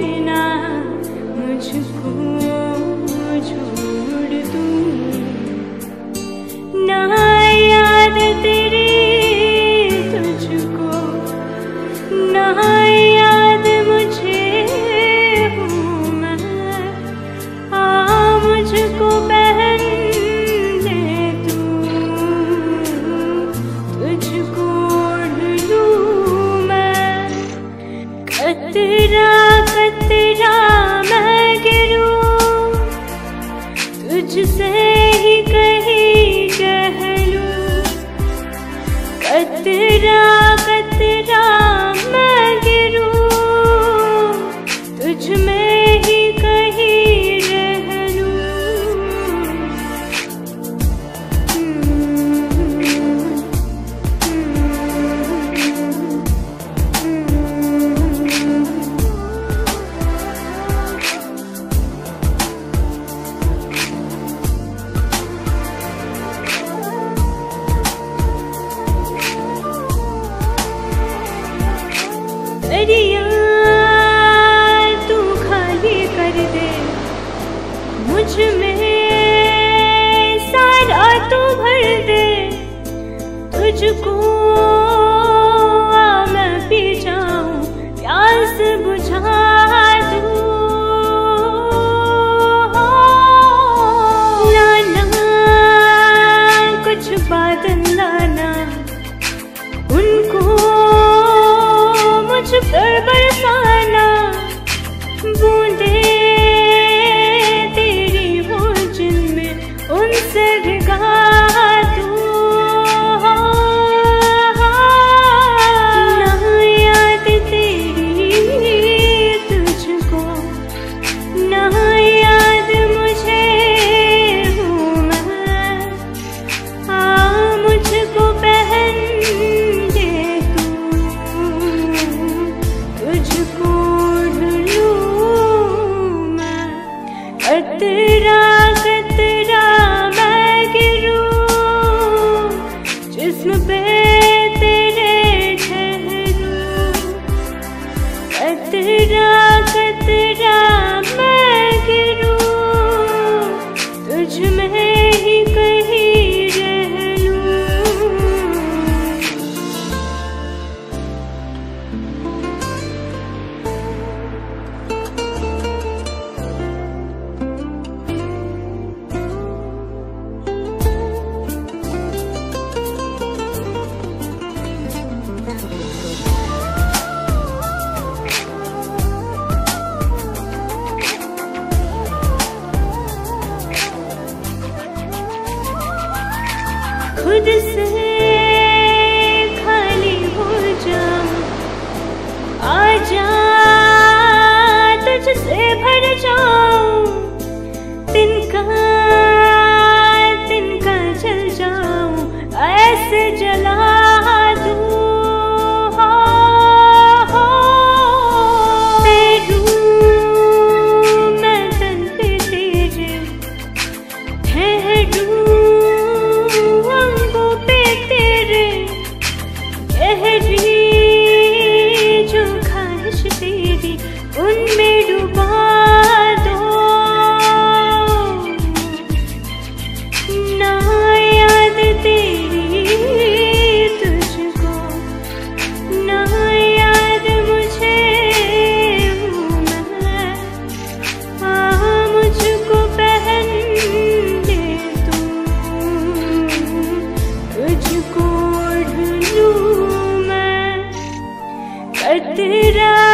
देना मुझको छोड़ याद तेरी तुझको ना तुझको मैं फिरा